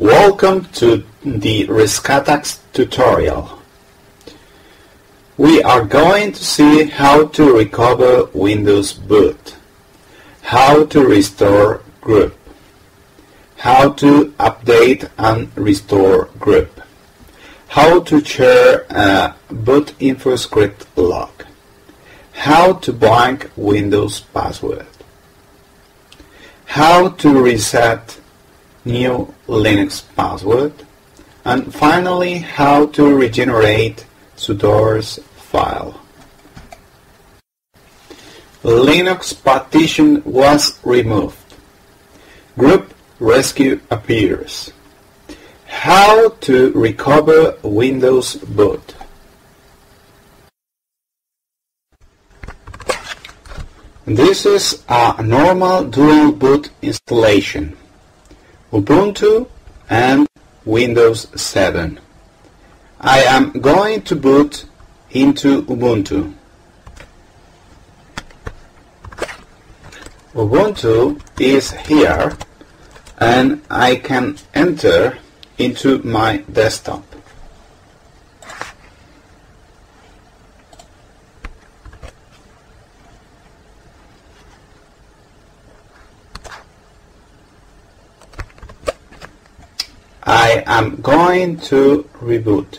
Welcome to the Rescatux tutorial. We are going to see how to recover Windows boot, how to restore GRUB, how to update and restore GRUB, how to share a boot InfoScript log, how to blank Windows password, how to reset new Linux password, and finally how to regenerate sudoers file. Linux partition was removed. GRUB rescue appears. How to recover Windows boot. This is a normal dual boot installation. Ubuntu and Windows 7. I am going to boot into Ubuntu. Ubuntu is here and I can enter into my desktop. I am going to reboot.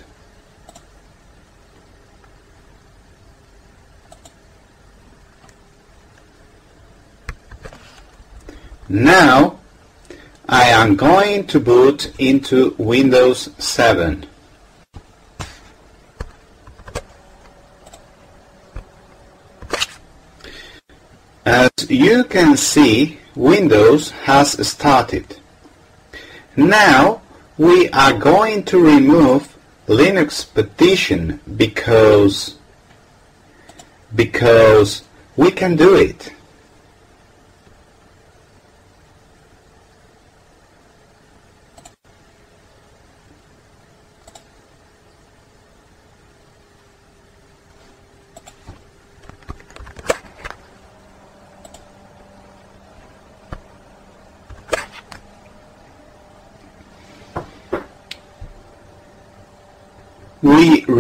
Now I am going to boot into Windows 7. As you can see, Windows has started. Now we are going to remove Linux partition because because we can do it.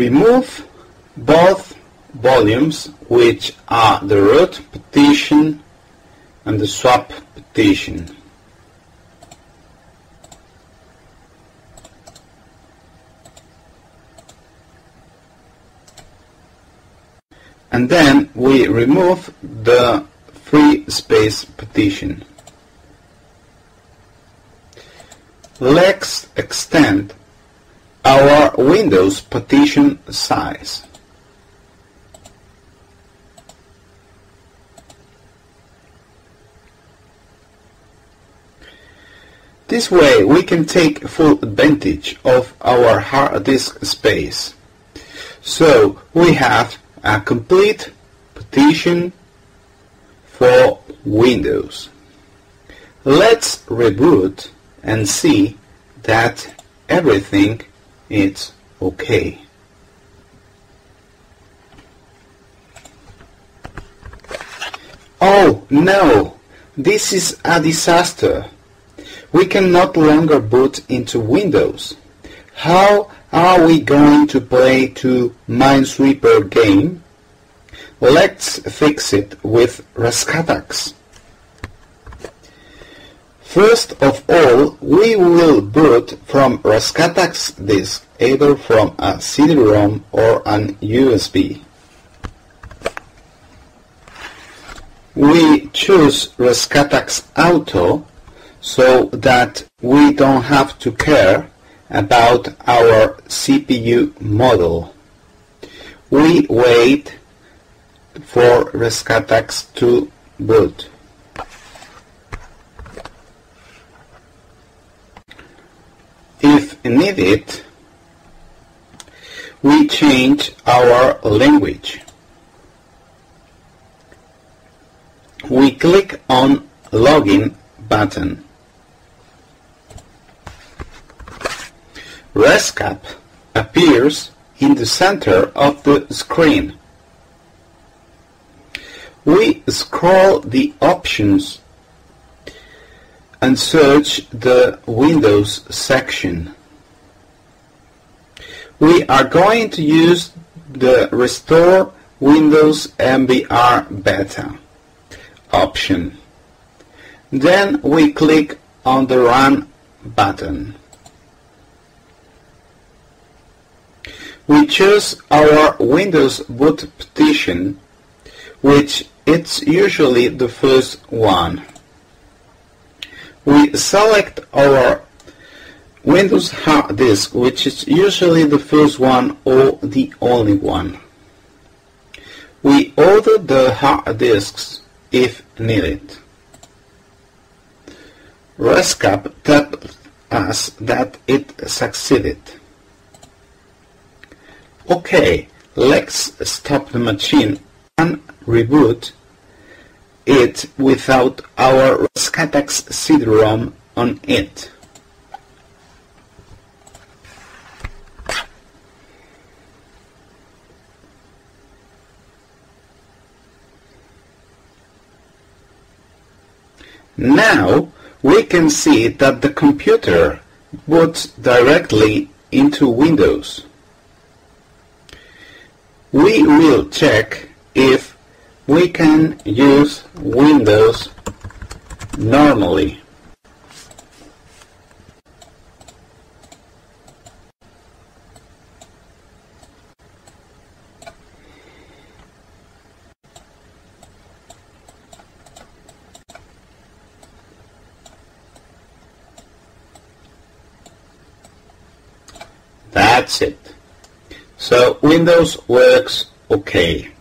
we remove both volumes which are the root partition and the swap partition. And then we remove the free space partition. Let's extend our Windows partition size. This way we can take full advantage of our hard disk space. So we have a complete partition for Windows. Let's reboot and see that everything it's okay. Oh no! This is a disaster. We can no longer boot into Windows. How are we going to play to Minesweeper game? Let's fix it with Rescatux. First of all, we will boot from Rescatux disk, either from a CD-ROM or an USB. We choose Rescatux Auto so that we don't have to care about our CPU model. We wait for Rescatux to boot. If needed, we change our language. We click on Login button. Rescapp appears in the center of the screen. We scroll the options and search the Windows section. We are going to use the Restore Windows MBR Beta option. Then we click on the Run button. We choose our Windows boot partition, which it's usually the first one. We select our Windows hard disk, which is usually the first one or the only one. We order the hard disks if needed. Rescapp tells us that it succeeded. Okay, let's stop the machine and reboot it without our Rescatux CD-ROM on it. Now we can see that the computer boots directly into Windows. We will check if we can use Windows normally. That's it. So Windows works okay.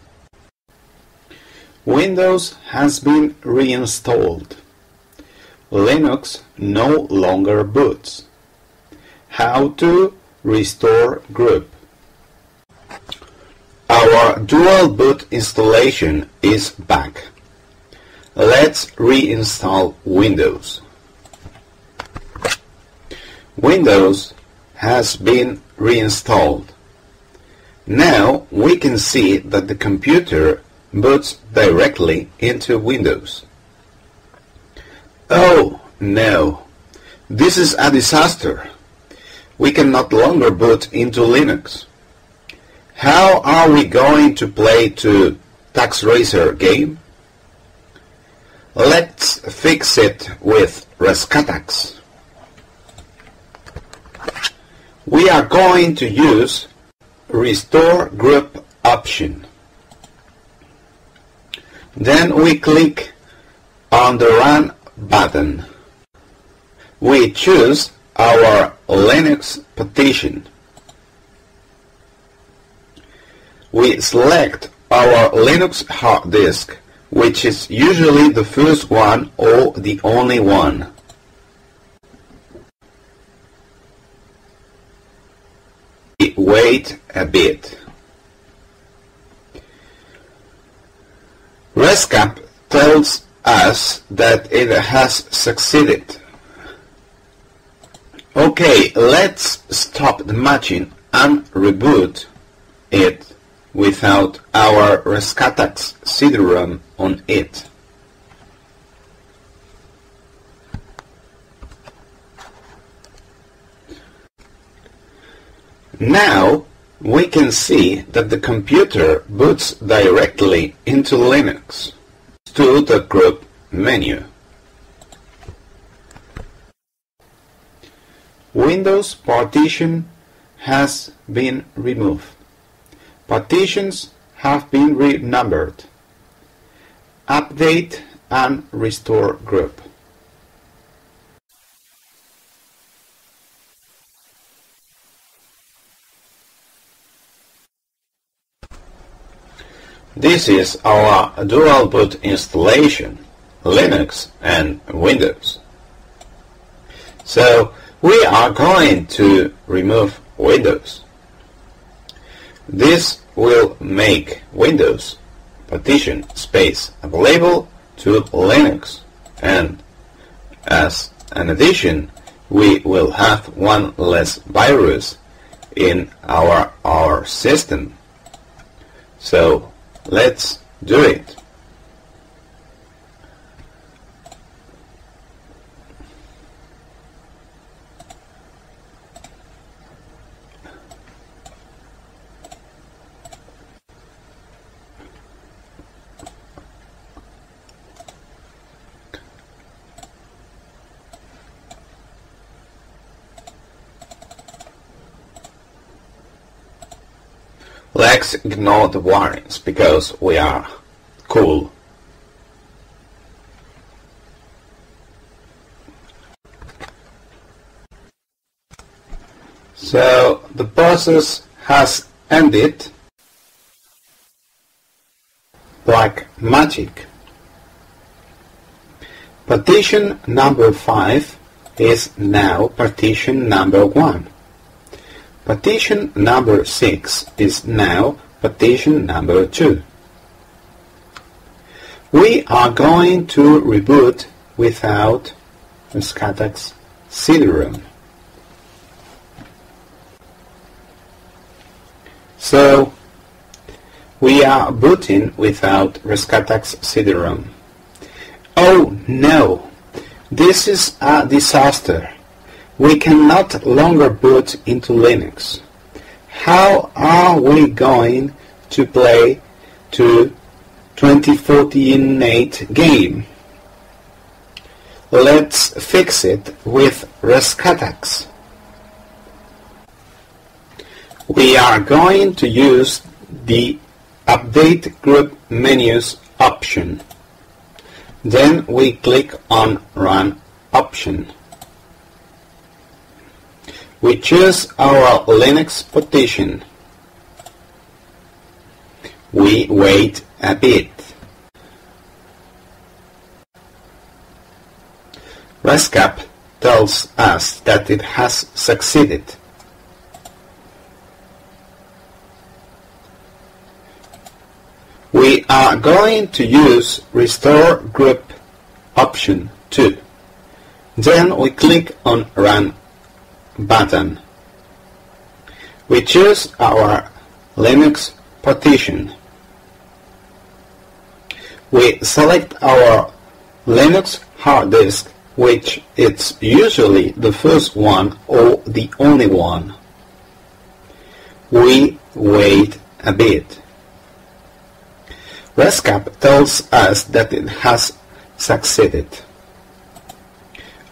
Windows has been reinstalled. Linux no longer boots. How to restore GRUB. Our dual boot installation is back. Let's reinstall Windows. Windows has been reinstalled. Now we can see that the computer boots directly into Windows. Oh no, this is a disaster. We can no longer boot into Linux. How are we going to play to Tux Racer game? Let's fix it with Rescatux. We are going to use Restore GRUB option. Then we click on the Run button. We choose our Linux partition. We select our Linux hard disk, which is usually the first one or the only one. Wait a bit. Rescapp tells us that it has succeeded. Okay, let's stop the machine and reboot it without our Rescatux CD-ROM on it. Now we can see that the computer boots directly into Linux to the GRUB menu. Windows partition has been removed. Partitions have been renumbered. Update and restore GRUB. This is our dual boot installation, Linux and Windows. So we are going to remove Windows. This will make Windows partition space available to Linux and as an addition we will have one less virus in our, our system. So Let's do it. Let's ignore the warnings because we are cool. So the process has ended like magic. Partition number 5 is now partition number 1. Partition number 6 is now partition number 2. We are going to reboot without Rescatux CD-ROM. So, we are booting without Rescatux CD-ROM. Oh no! This is a disaster. We cannot longer boot into Linux. How are we going to play to 2048 game? Let's fix it with Rescatux. We are going to use the Update GRUB Menus option. Then we click on Run option. We choose our Linux partition. We wait a bit. Rescapp tells us that it has succeeded. We are going to use Restore GRUB option 2. Then we click on Run button. We choose our Linux partition. We select our Linux hard disk, which is usually the first one or the only one. We wait a bit. Rescapp tells us that it has succeeded.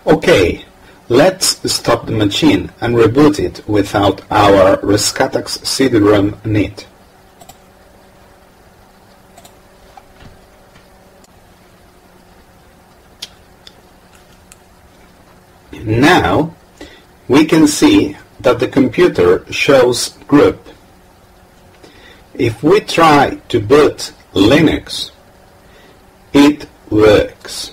Okay, Let's stop the machine and reboot it without our Rescatux CD-ROM need. Now we can see that the computer shows GRUB. If we try to boot Linux, it works.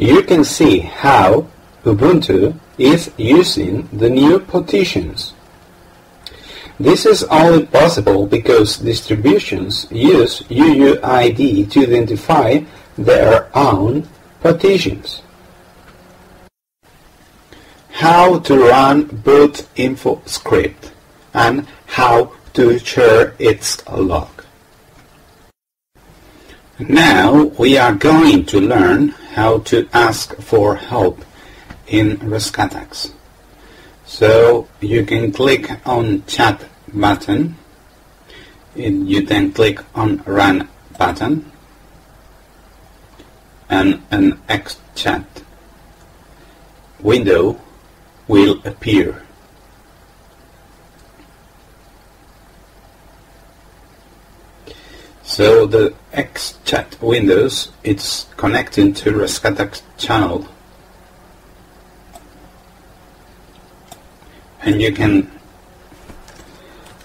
You can see how Ubuntu is using the new partitions. This is only possible because distributions use UUID to identify their own partitions. How to run boot info script and how to share its log. Now we are going to learn how to ask for help in Rescatux. So you can click on chat button and you then click on run button and an XChat window will appear. So the XChat Windows, it's connecting to Rescatux channel. And you can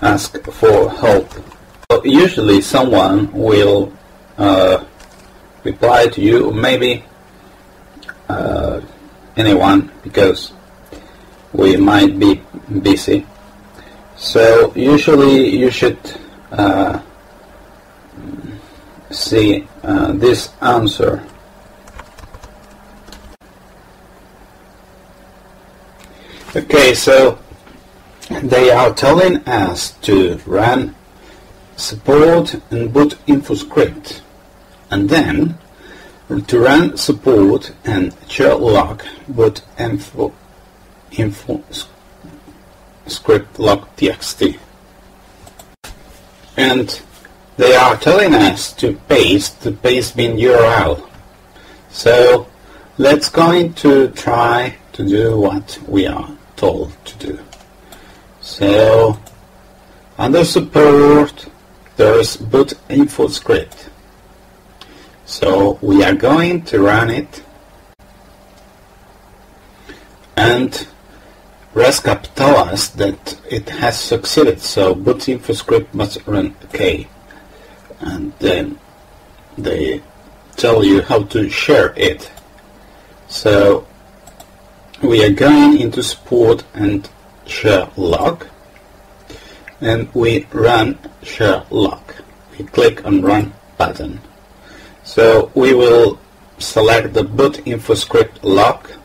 ask for help. Usually someone will uh, reply to you, maybe uh, anyone, because we might be busy. So usually you should uh, see uh, this answer. Okay, so they are telling us to run support and boot info script and then to run support and share log boot info, info script log txt and they are telling us to paste the paste bin URL. So let's going to try to do what we are told to do. So under support there's boot info script. So we are going to run it and Rescapp tell us that it has succeeded so boot info script must run okay and then they tell you how to share it. So we are going into support and share log and we run share log. We click on run button. So we will select the boot infoscript log.txt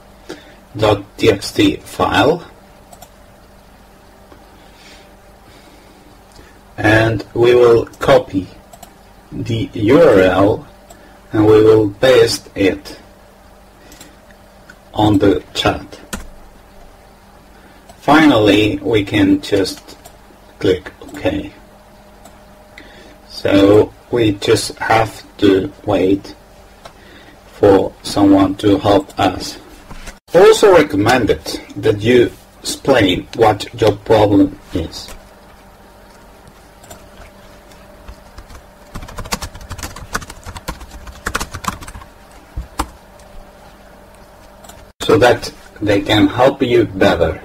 file and we will copy the URL and we will paste it on the chat. Finally, we can just click OK. So we just have to wait for someone to help us. Also recommended that you explain what your problem is. So that they can help you better.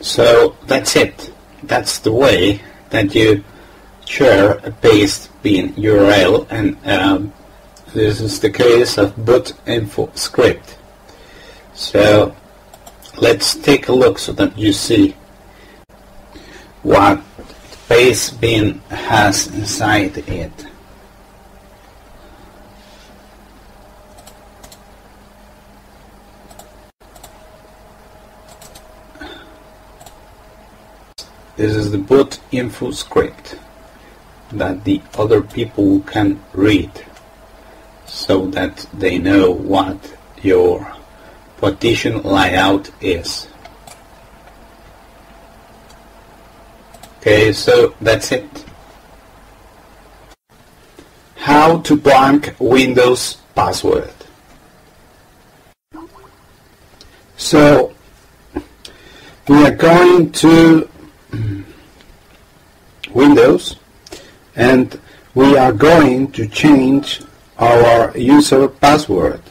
So that's it. That's the way that you share a paste bin URL and um, this is the case of boot info script. So let's take a look so that you see what paste bin has inside it. This is the boot info script that the other people can read so that they know what your partition layout is. Okay, so that's it. How to blank Windows password. So we are going to Windows and we are going to change our user password.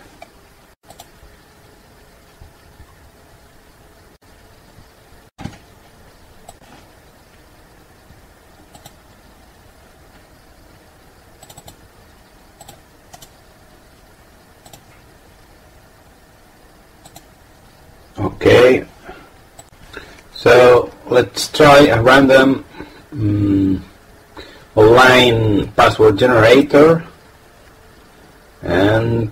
Okay, so let's try a random um, online password generator. And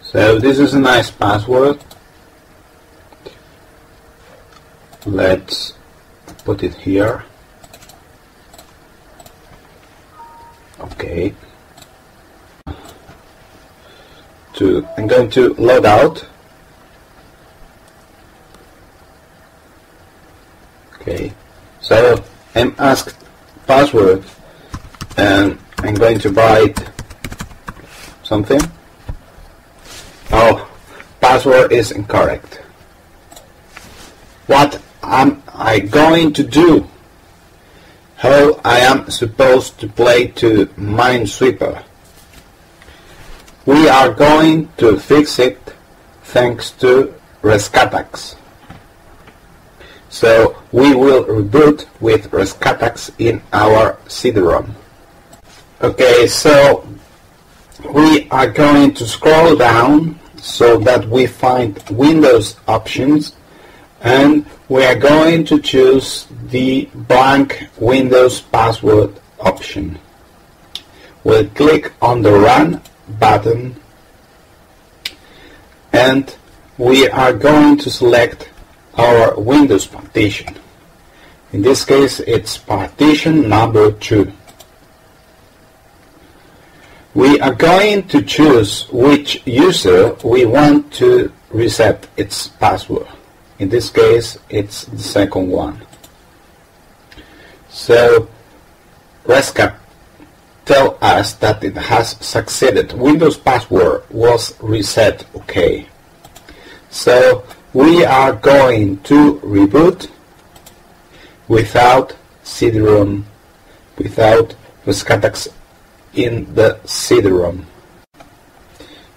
so this is a nice password. Let's put it here. Okay. To I'm going to load out okay. So I'm asked password and I'm going to write something. Oh password is incorrect. What am I going to do? How I am supposed to play to Minesweeper? We are going to fix it thanks to Rescatux so we will reboot with Rescatux in our CD-ROM. Okay, so we are going to scroll down so that we find Windows options and we are going to choose the blank Windows password option. We'll click on the Run button and we are going to select our Windows partition. In this case, it's partition number 2. We are going to choose which user we want to reset its password. In this case, it's the second one. So Rescapp tell us that it has succeeded. Windows password was reset OK. So we are going to reboot without CD-ROM, without Rescatux in the CD-ROM.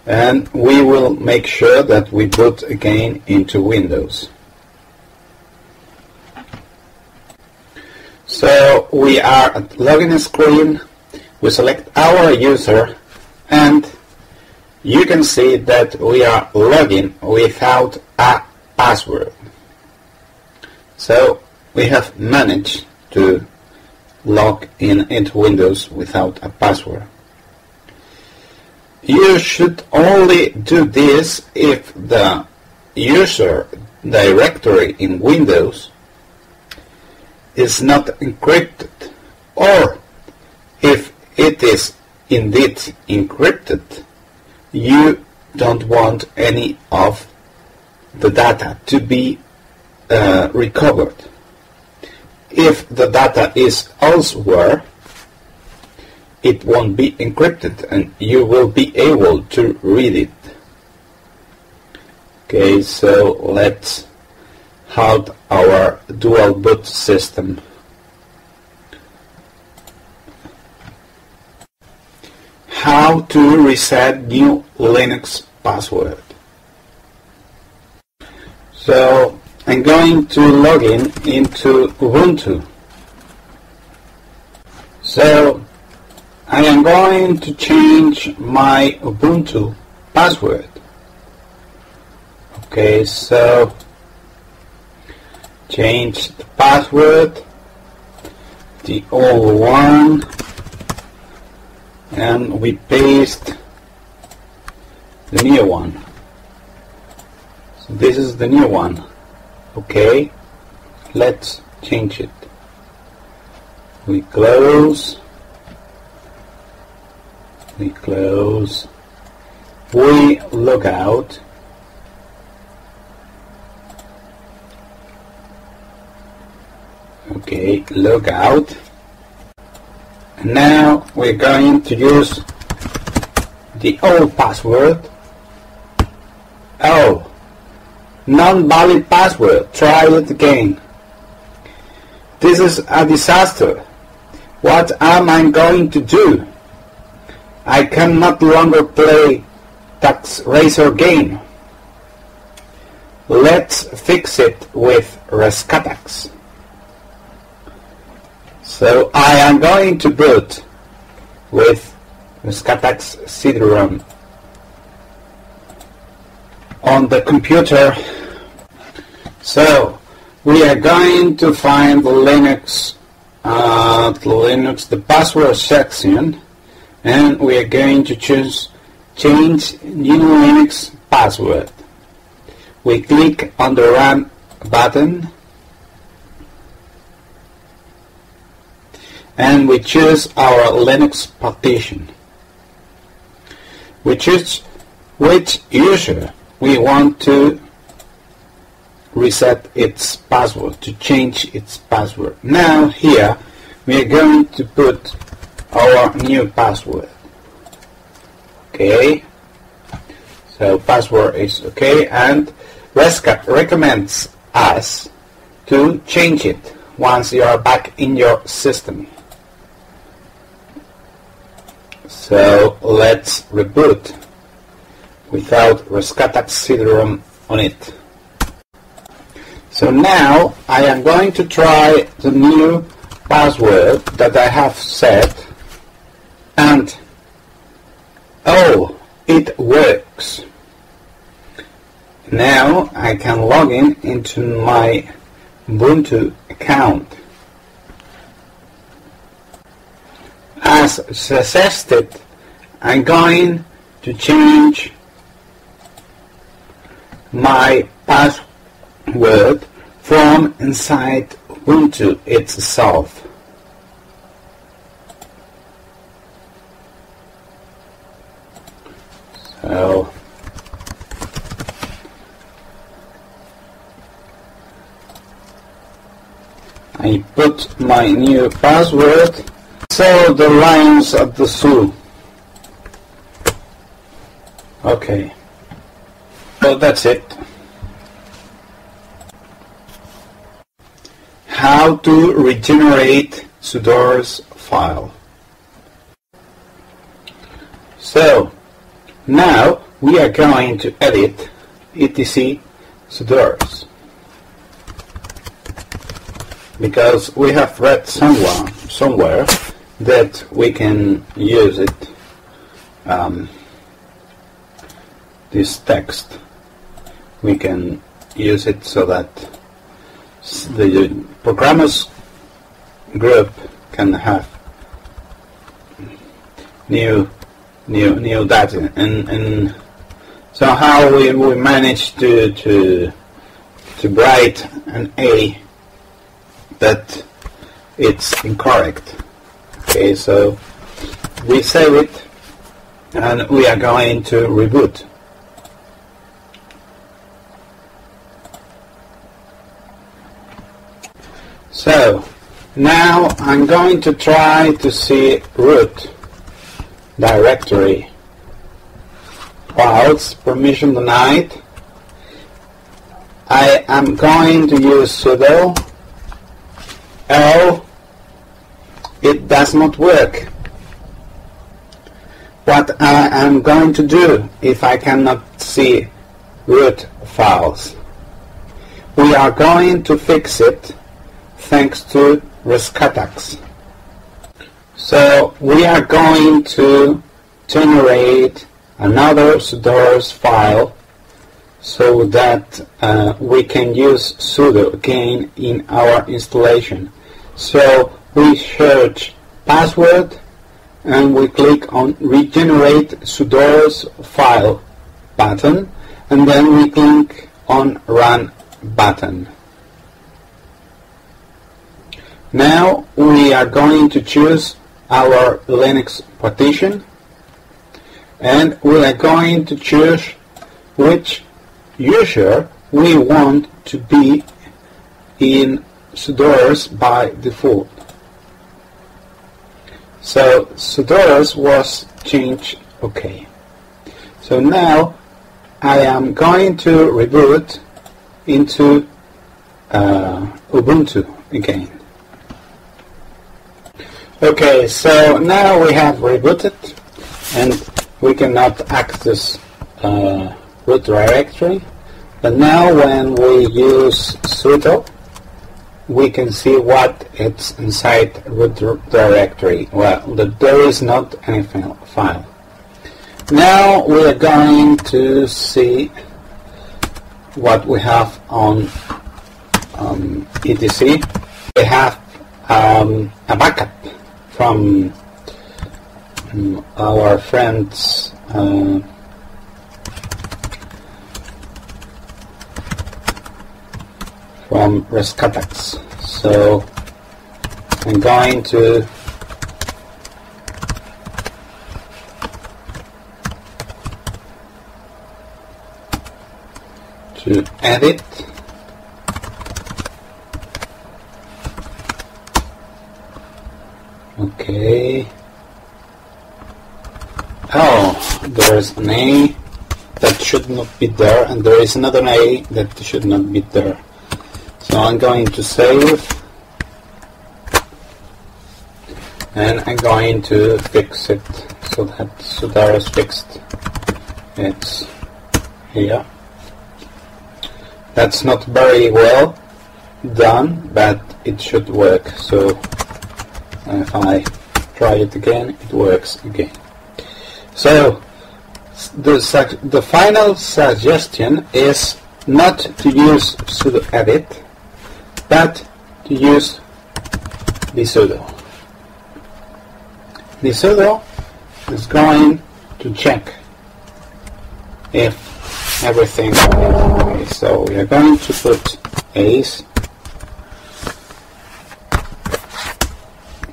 And we will make sure that we boot again into Windows. So we are at login screen, we select our user and you can see that we are logging without a password. So we have managed to log in into Windows without a password. You should only do this if the user directory in Windows is not encrypted or if it is indeed encrypted you don't want any of the data to be uh, recovered. If the data is elsewhere, it won't be encrypted and you will be able to read it. Okay, so let's have our dual boot system. How to reset new Linux password. So I'm going to log in into Ubuntu. So I am going to change my Ubuntu password. Okay, so change the password, the old one, and we paste the new one. So this is the new one. Okay, let's change it. We close, we close, we look out, okay, look out, now we're going to use the old password. Oh, non-valid password. Try it again. This is a disaster. What am I going to do? I can no longer play Tux Racer game. Let's fix it with Rescatux. So I am going to boot with Rescatux CD-ROM on the computer. So we are going to find the Linux, uh, the Linux, the password section, and we are going to choose change new Linux password. We click on the run button and we choose our Linux partition. We choose which user we want to reset its password, to change its password. Now here we are going to put our new password. Okay, so password is okay and Rescapp recommends us to change it once you are back in your system. So let's reboot without Rescatux CD-ROM on it. So now I am going to try the new password that I have set and oh it works. Now I can log in into my Ubuntu account. as suggested, I'm going to change my password from inside Ubuntu itself. So I put my new password so the lions at the zoo. Okay. So that's it. How to regenerate sudoers file. So now we are going to edit etc sudoers because we have read somewhere somewhere that we can use it um, this text. We can use it so that the programmers group can have new new new data. And and so how we, we manage to to to write an A that it's incorrect okay so we save it and we are going to reboot. So now I'm going to try to see root directory. Files permission denied. I am going to use sudo oh it does not work what I am going to do if I cannot see root files we are going to fix it thanks to Rescatux. So we are going to generate another sudoers file so that uh, we can use sudo again in our installation. So we search password and we click on regenerate sudoers file button and then we click on run button. Now we are going to choose our Linux partition and we are going to choose which user we want to be in sudoers by default. So sudoers was changed OK. So now I am going to reboot into uh, Ubuntu again. Okay, so now we have rebooted and we cannot access uh, root directory. But now when we use sudo, we can see what it's inside root directory. Well, there is not any file. Now we are going to see what we have on um, etc. We have um, a backup from um, our friends uh, from Rescatux. So I'm going to to edit Okay. Oh, there's an A that should not be there, and there is another A that should not be there. So I'm going to save, and I'm going to fix it so that so is fixed. It's here. That's not very well done, but it should work. So uh, if I try it again it works again so the, the final suggestion is not to use sudo edit but to use the sudo the sudo is going to check if everything is okay. So we are going to put ace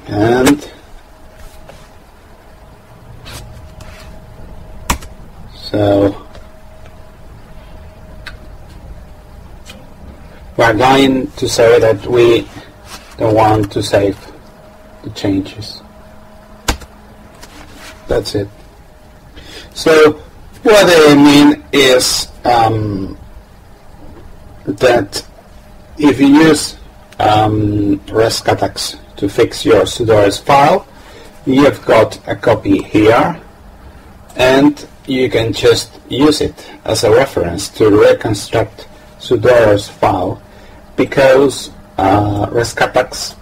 and so we're going to say that we the one to save the changes. That's it. So what I mean is um, that if you use um, Rescatux to fix your sudoers file, you've got a copy here and you can just use it as a reference to reconstruct sudoers file because uh, Rescatux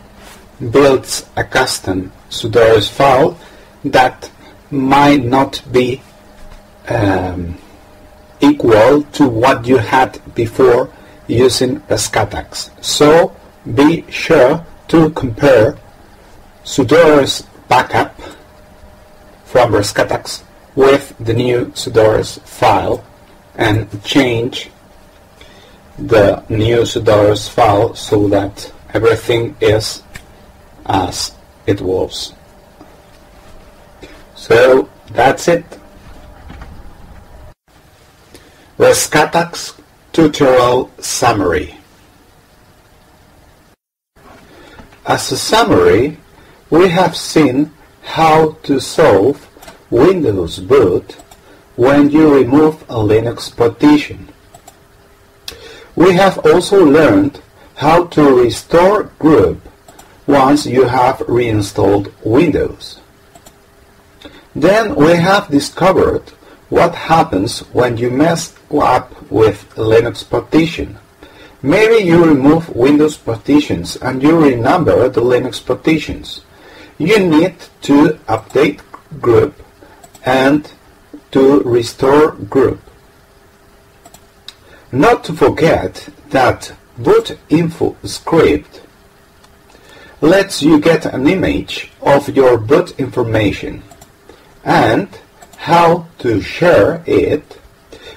builds a custom sudoers file that might not be um, equal to what you had before using Rescatux. So be sure to compare sudoers backup from Rescatux with the new sudoers file and change the new sudoers file so that everything is as it was. So that's it. Rescatux tutorial summary. As a summary, we have seen how to solve Windows boot when you remove a Linux partition. We have also learned how to restore GRUB once you have reinstalled Windows. Then we have discovered what happens when you mess up with Linux partition. Maybe you remove Windows partitions and you renumber the Linux partitions. You need to update GRUB and to restore GRUB. Not to forget that boot info script lets you get an image of your boot information and how to share it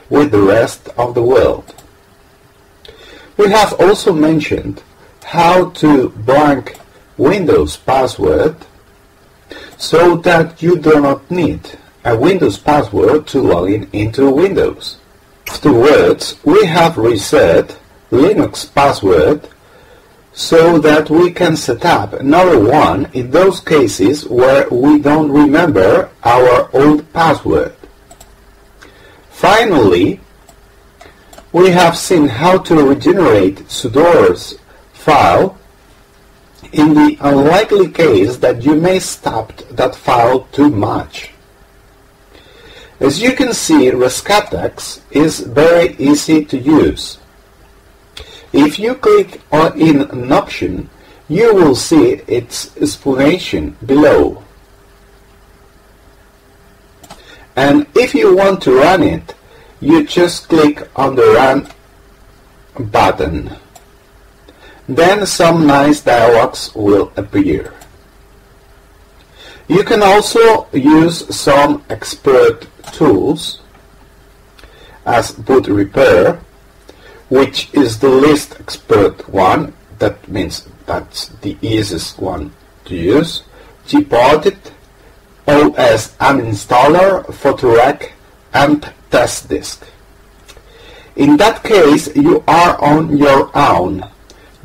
with the rest of the world. We have also mentioned how to blank Windows password so that you do not need a Windows password to log in into Windows. Afterwards, we have reset Linux password so that we can set up another one in those cases where we don't remember our old password. Finally, we have seen how to regenerate sudoers file in the unlikely case that you may stop that file too much. As you can see, Rescatux is very easy to use. If you click on in an option, you will see its explanation below. And if you want to run it, you just click on the Run button. Then some nice dialogues will appear. You can also use some expert tools as boot repair which is the least expert one. That means that's the easiest one to use. Gparted, OS uninstaller, PhotoRec, and TestDisk. In that case, you are on your own.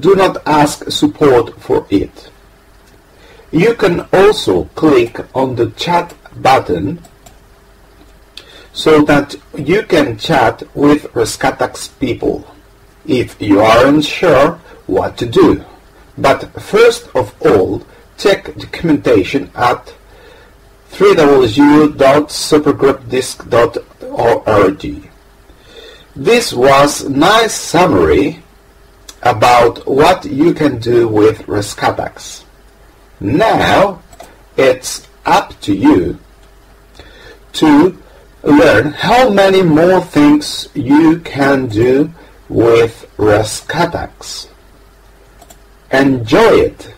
Do not ask support for it. You can also click on the chat button so that you can chat with Rescatux people if you aren't sure what to do. But first of all, check documentation at www.supergrubdisk.org. This was nice summary about what you can do with Rescatux. Now it's up to you to learn how many more things you can do with Rescatux. Enjoy it!